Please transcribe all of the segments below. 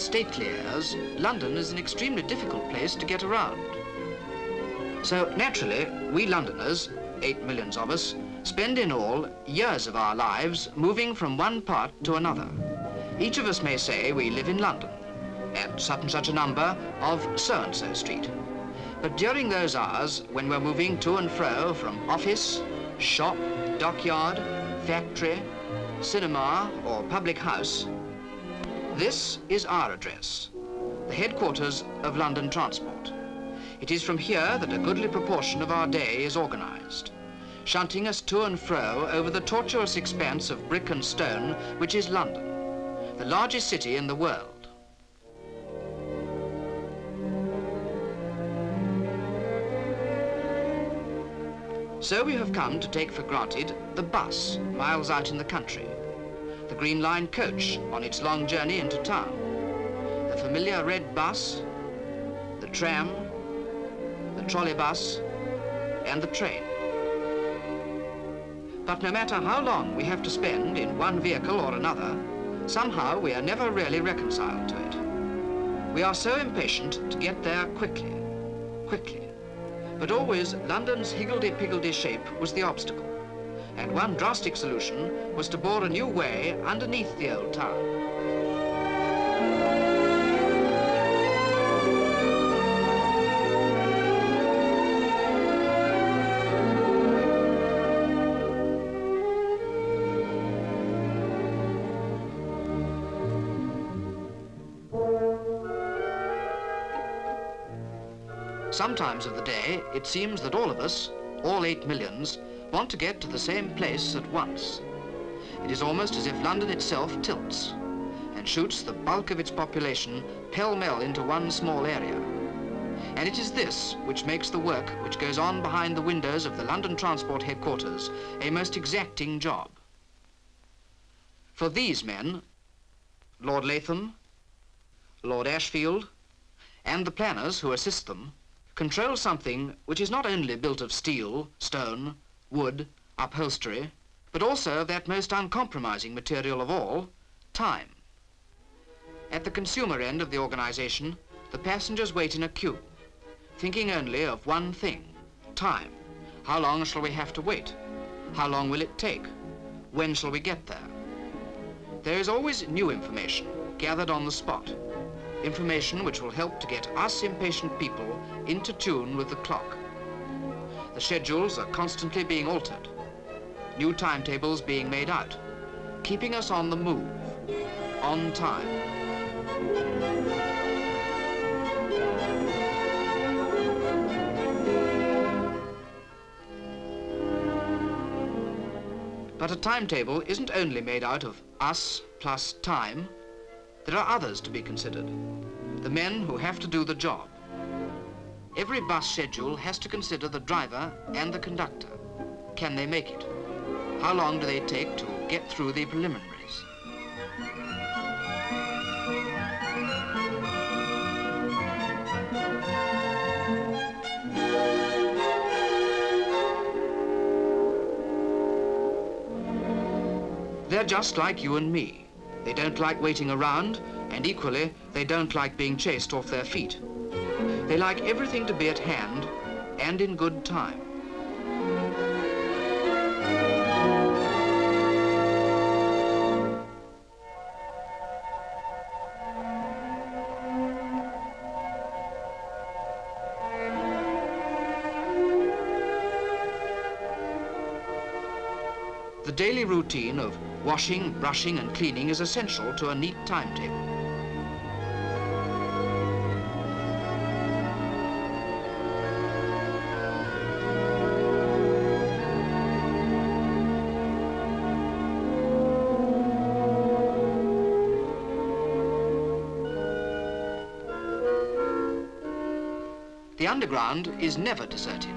stately airs, London is an extremely difficult place to get around. So naturally, we Londoners, eight millions of us, spend in all years of our lives moving from one part to another. Each of us may say we live in London, at such and such a number of so-and-so street. But during those hours, when we're moving to and fro from office, shop, dockyard, factory, cinema or public house, this is our address, the headquarters of London Transport. It is from here that a goodly proportion of our day is organized, shunting us to and fro over the tortuous expanse of brick and stone which is London, the largest city in the world. So we have come to take for granted the bus miles out in the country, the Green Line coach on its long journey into town, the familiar red bus, the tram, the trolleybus, and the train. But no matter how long we have to spend in one vehicle or another, somehow we are never really reconciled to it. We are so impatient to get there quickly, quickly. But always London's higgledy-piggledy shape was the obstacle. And one drastic solution was to bore a new way underneath the old town. Sometimes of the day, it seems that all of us, all eight millions, want to get to the same place at once. It is almost as if London itself tilts and shoots the bulk of its population pell-mell into one small area. And it is this which makes the work which goes on behind the windows of the London Transport Headquarters a most exacting job. For these men, Lord Latham, Lord Ashfield, and the planners who assist them, control something which is not only built of steel, stone, wood, upholstery, but also that most uncompromising material of all, time. At the consumer end of the organization, the passengers wait in a queue, thinking only of one thing, time. How long shall we have to wait? How long will it take? When shall we get there? There is always new information gathered on the spot information which will help to get us impatient people into tune with the clock. The schedules are constantly being altered, new timetables being made out, keeping us on the move, on time. But a timetable isn't only made out of us plus time, there are others to be considered. The men who have to do the job. Every bus schedule has to consider the driver and the conductor. Can they make it? How long do they take to get through the preliminaries? They're just like you and me. They don't like waiting around, and equally, they don't like being chased off their feet. They like everything to be at hand and in good time. The daily routine of washing, brushing and cleaning is essential to a neat timetable. Underground is never deserted.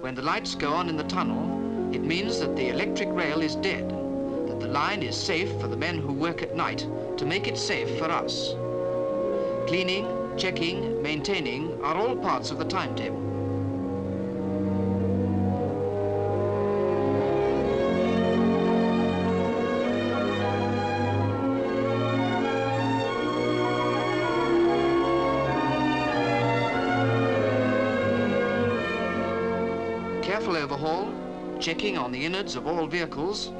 When the lights go on in the tunnel, it means that the electric rail is dead, that the line is safe for the men who work at night to make it safe for us. Cleaning, checking, maintaining are all parts of the timetable. Overhaul, checking on the innards of all vehicles,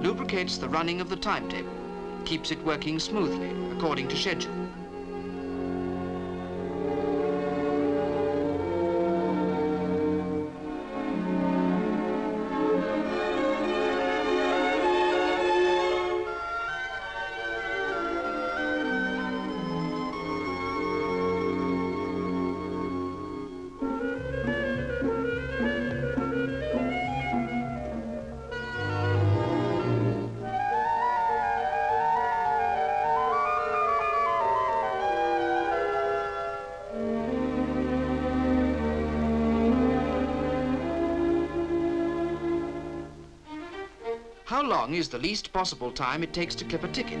lubricates the running of the timetable, keeps it working smoothly according to schedule. Long is the least possible time it takes to clip a ticket?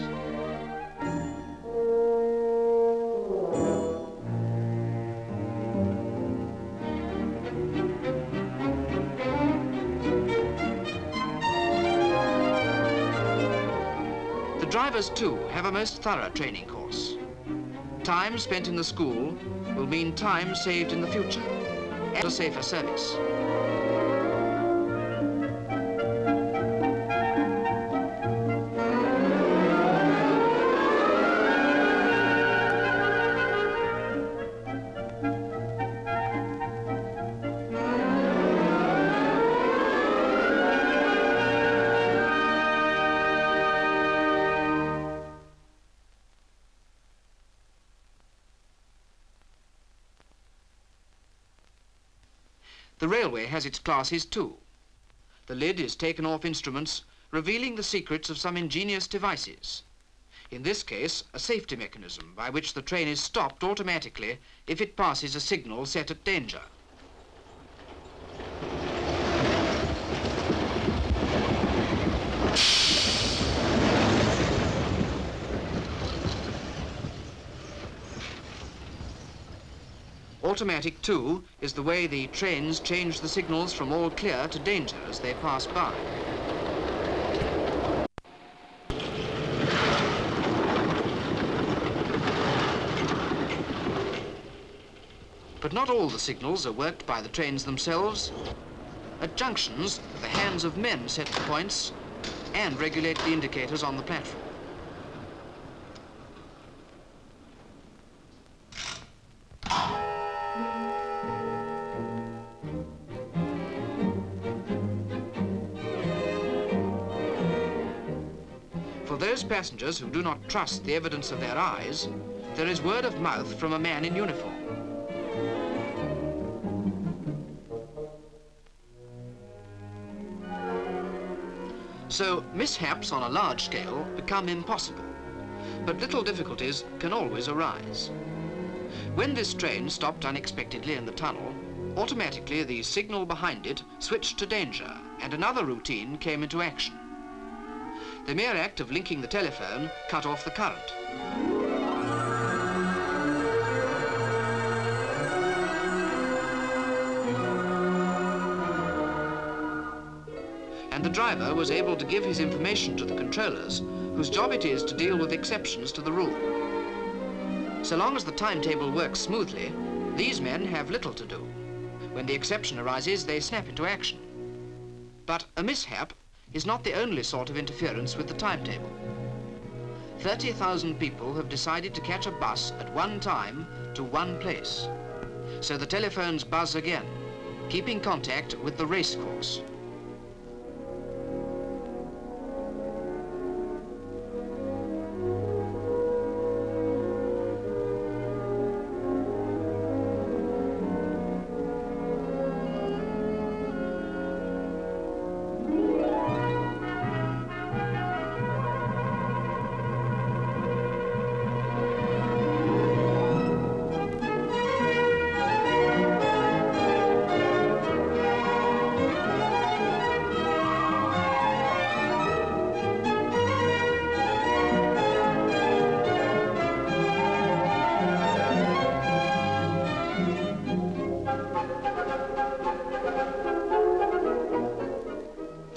The drivers, too, have a most thorough training course. Time spent in the school will mean time saved in the future and a safer service. The railway has its classes too. The lid is taken off instruments, revealing the secrets of some ingenious devices. In this case, a safety mechanism by which the train is stopped automatically if it passes a signal set at danger. Automatic, too, is the way the trains change the signals from all clear to danger as they pass by. But not all the signals are worked by the trains themselves. At junctions, the hands of men set the points and regulate the indicators on the platform. Those passengers who do not trust the evidence of their eyes, there is word of mouth from a man in uniform. So mishaps on a large scale become impossible. But little difficulties can always arise. When this train stopped unexpectedly in the tunnel, automatically the signal behind it switched to danger and another routine came into action. The mere act of linking the telephone cut off the current. And the driver was able to give his information to the controllers, whose job it is to deal with exceptions to the rule. So long as the timetable works smoothly, these men have little to do. When the exception arises, they snap into action. But a mishap is not the only sort of interference with the timetable. 30,000 people have decided to catch a bus at one time to one place. So the telephones buzz again, keeping contact with the racecourse.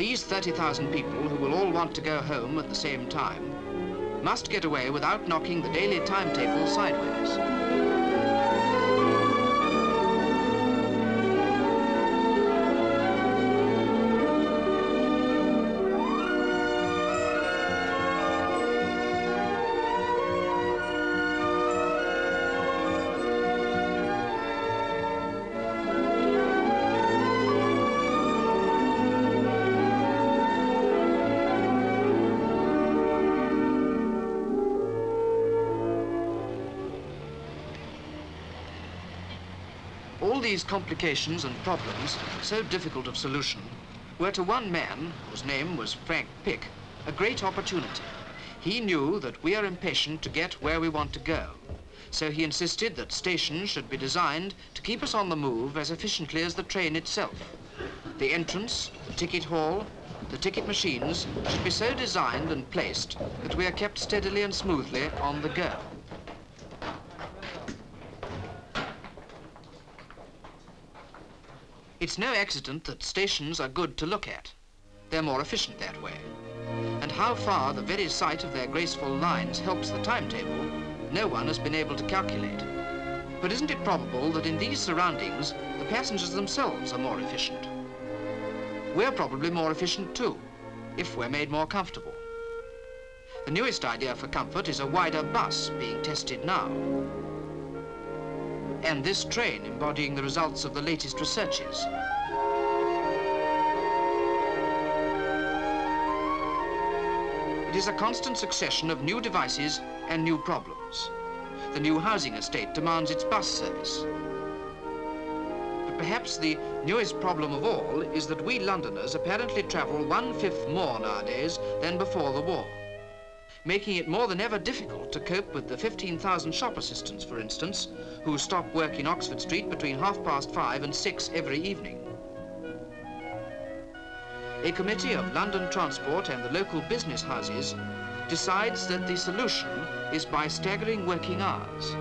These 30,000 people who will all want to go home at the same time must get away without knocking the daily timetable sideways. These complications and problems, so difficult of solution, were to one man, whose name was Frank Pick, a great opportunity. He knew that we are impatient to get where we want to go, so he insisted that stations should be designed to keep us on the move as efficiently as the train itself. The entrance, the ticket hall, the ticket machines should be so designed and placed that we are kept steadily and smoothly on the go. It's no accident that stations are good to look at. They're more efficient that way. And how far the very sight of their graceful lines helps the timetable, no one has been able to calculate. But isn't it probable that in these surroundings, the passengers themselves are more efficient? We're probably more efficient too, if we're made more comfortable. The newest idea for comfort is a wider bus being tested now and this train embodying the results of the latest researches. It is a constant succession of new devices and new problems. The new housing estate demands its bus service. But perhaps the newest problem of all is that we Londoners apparently travel one-fifth more nowadays than before the war making it more than ever difficult to cope with the 15,000 shop assistants, for instance, who stop work in Oxford Street between half past five and six every evening. A committee of London Transport and the local business houses decides that the solution is by staggering working hours.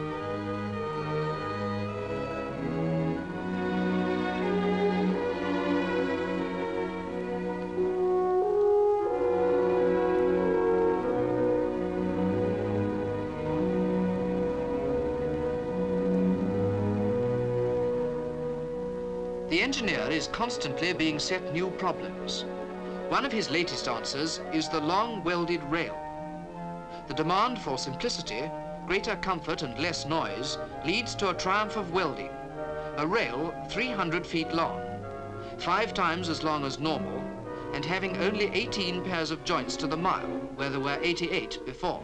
Constantly being set new problems. One of his latest answers is the long welded rail. The demand for simplicity, greater comfort and less noise leads to a triumph of welding. A rail 300 feet long, five times as long as normal, and having only 18 pairs of joints to the mile, where there were 88 before.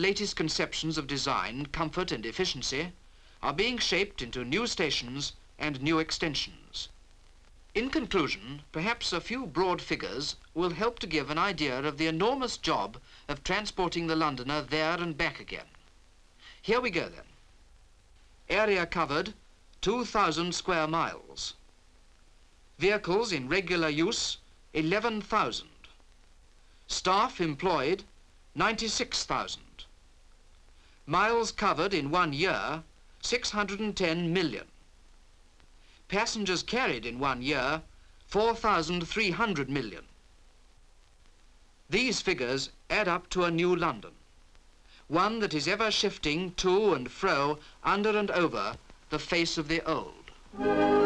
Latest conceptions of design, comfort and efficiency are being shaped into new stations and new extensions. In conclusion, perhaps a few broad figures will help to give an idea of the enormous job of transporting the Londoner there and back again. Here we go then. Area covered, 2,000 square miles. Vehicles in regular use, 11,000. Staff employed, 96,000. Miles covered in one year, 610 million. Passengers carried in one year, 4,300 million. These figures add up to a new London, one that is ever shifting to and fro, under and over, the face of the old.